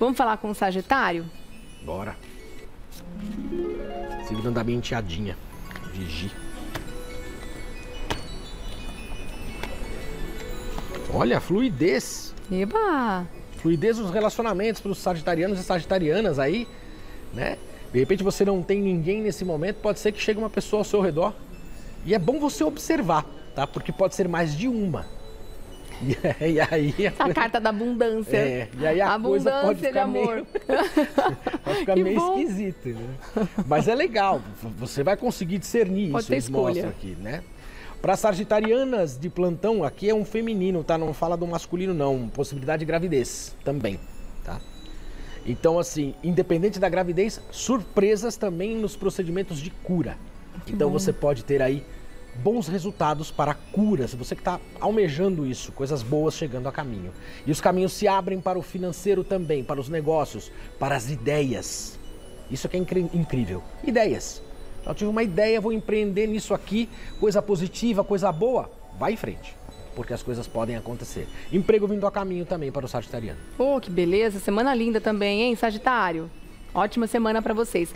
Vamos falar com o Sagitário? Bora. Signo da minha enteadinha. Vigi. Olha, fluidez. Eba! Fluidez nos relacionamentos para os sagitarianos e sagitarianas aí, né? De repente você não tem ninguém nesse momento, pode ser que chegue uma pessoa ao seu redor. E é bom você observar, tá? Porque pode ser mais de uma. E, aí a, a carta da abundância. É, e aí a abundância coisa pode ficar de amor. meio, pode ficar Que meio bom. esquisito, né? Mas é legal, você vai conseguir discernir Pode isso, eles escolha. mostram aqui, né? Para sagitarianas de plantão, aqui é um feminino, tá? Não fala do masculino não, possibilidade de gravidez também, tá? Então assim, independente da gravidez, surpresas também nos procedimentos de cura. então bom. você pode ter aí bons resultados para a cura, se você que está almejando isso, coisas boas chegando a caminho. E os caminhos se abrem para o financeiro também, para os negócios, para as ideias. Isso que é incrível. Ideias. Eu tive uma ideia, vou empreender nisso aqui, coisa positiva, coisa boa, vai em frente, porque as coisas podem acontecer. Emprego vindo a caminho também para o sagitariano. Oh, que beleza. Semana linda também, hein, Sagitário? Ótima semana para vocês.